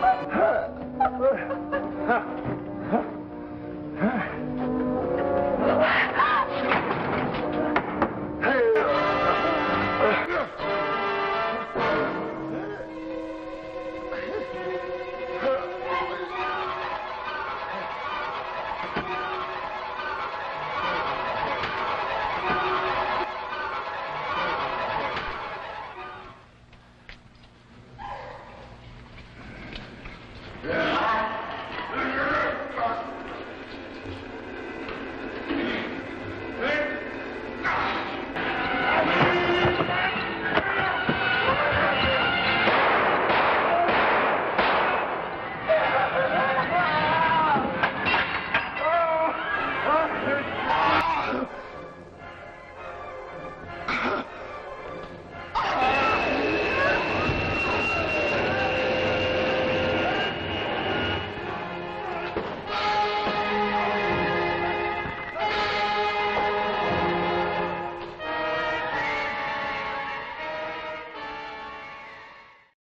Huh. Huh.